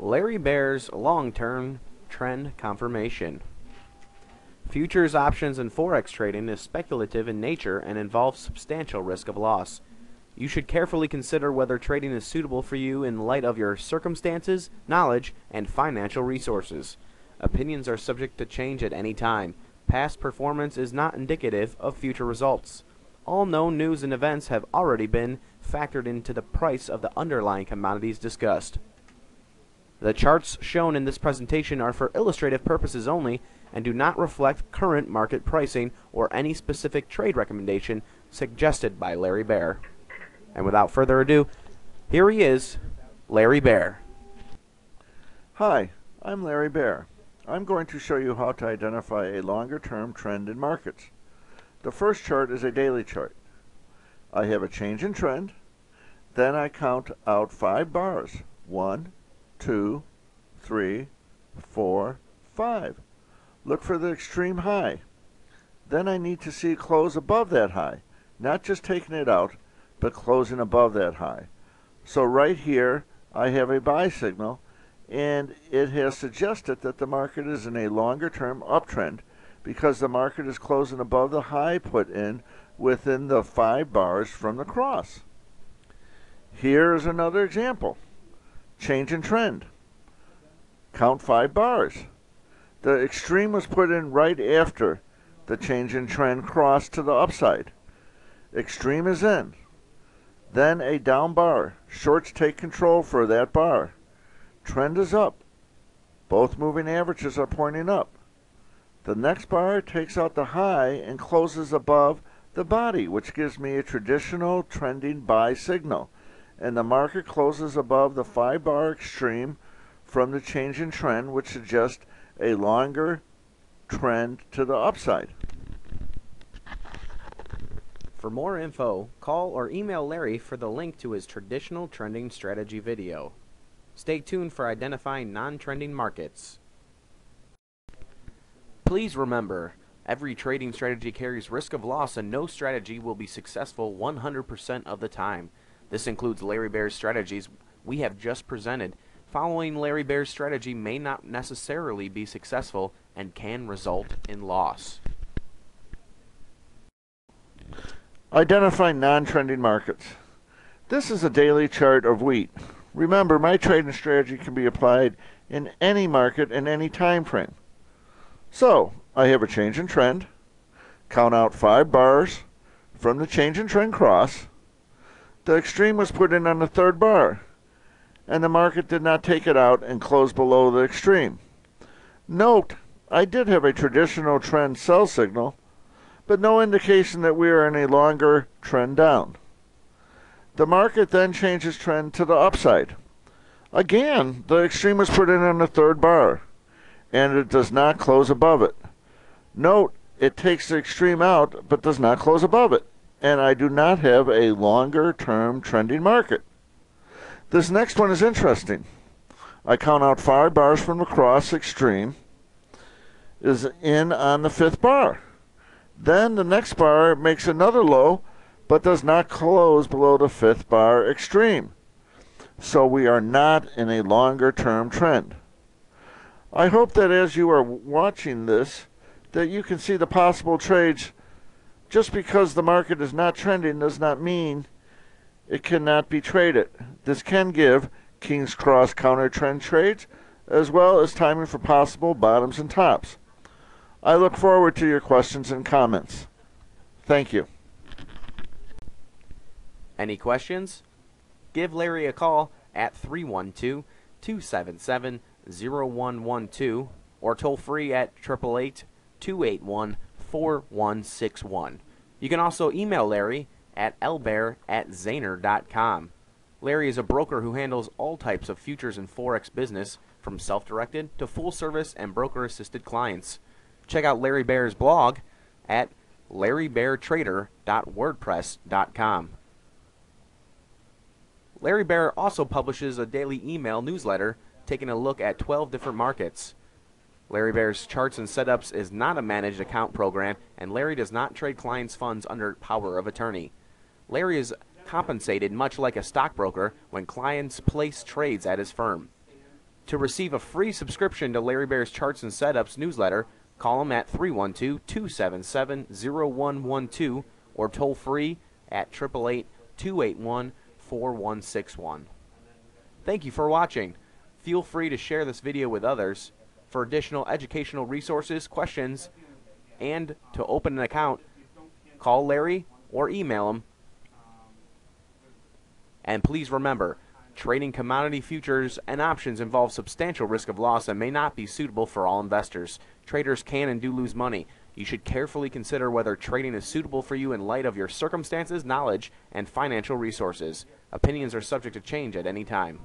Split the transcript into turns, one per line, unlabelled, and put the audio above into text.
Larry Baer's long-term trend confirmation. Futures, options, and forex trading is speculative in nature and involves substantial risk of loss. You should carefully consider whether trading is suitable for you in light of your circumstances, knowledge, and financial resources. Opinions are subject to change at any time. Past performance is not indicative of future results. All known news and events have already been factored into the price of the underlying commodities discussed. The charts shown in this presentation are for illustrative purposes only and do not reflect current market pricing or any specific trade recommendation suggested by Larry Baer. And without further ado, here he is, Larry Baer.
Hi, I'm Larry Baer. I'm going to show you how to identify a longer term trend in markets. The first chart is a daily chart. I have a change in trend, then I count out five bars. One, two, three, four, five. Look for the extreme high. Then I need to see close above that high, not just taking it out, but closing above that high. So right here, I have a buy signal, and it has suggested that the market is in a longer term uptrend because the market is closing above the high put in within the five bars from the cross. Here is another example. Change in trend. Count five bars. The extreme was put in right after the change in trend crossed to the upside. Extreme is in. Then a down bar. Shorts take control for that bar. Trend is up. Both moving averages are pointing up. The next bar takes out the high and closes above the body, which gives me a traditional trending buy signal. And the market closes above the 5 bar extreme from the change in trend, which suggests a longer trend to the upside.
For more info, call or email Larry for the link to his traditional trending strategy video. Stay tuned for identifying non-trending markets. Please remember, every trading strategy carries risk of loss and no strategy will be successful 100% of the time. This includes Larry Baer's strategies we have just presented. Following Larry Baer's strategy may not necessarily be successful and can result in loss.
Identify non-trending markets. This is a daily chart of wheat. Remember, my trading strategy can be applied in any market in any time frame. So, I have a change in trend, count out five bars from the change in trend cross. The extreme was put in on the third bar, and the market did not take it out and close below the extreme. Note, I did have a traditional trend sell signal, but no indication that we are in a longer trend down. The market then changes trend to the upside. Again, the extreme was put in on the third bar, and it does not close above it. Note, it takes the extreme out, but does not close above it, and I do not have a longer term trending market. This next one is interesting. I count out five bars from the cross extreme is in on the fifth bar. Then the next bar makes another low, but does not close below the fifth bar extreme. So we are not in a longer term trend. I hope that as you are watching this, that you can see the possible trades. Just because the market is not trending does not mean it cannot be traded. This can give King's Cross counter trend trades, as well as timing for possible bottoms and tops. I look forward to your questions and comments. Thank you.
Any questions? Give Larry a call at 312 277 0112 or toll free at 888 281 4161. You can also email Larry at lbaer at zaner.com. Larry is a broker who handles all types of futures and forex business, from self directed to full service and broker assisted clients. Check out Larry Baer's blog at larrybaertrader.wordpress.com. Larry Baer also publishes a daily email newsletter taking a look at 12 different markets. Larry Baer's Charts and Setups is not a managed account program, and Larry does not trade clients' funds under power of attorney. Larry is compensated much like a stockbroker when clients place trades at his firm. To receive a free subscription to Larry Baer's Charts and Setups newsletter, call him at 312 277 0112 or toll free at 888 281 4161. Thank you for watching. Feel free to share this video with others. For additional educational resources, questions, and to open an account, call Larry or email him. And please remember, trading commodity futures and options involves substantial risk of loss and may not be suitable for all investors. Traders can and do lose money. You should carefully consider whether trading is suitable for you in light of your circumstances, knowledge, and financial resources. Opinions are subject to change at any time.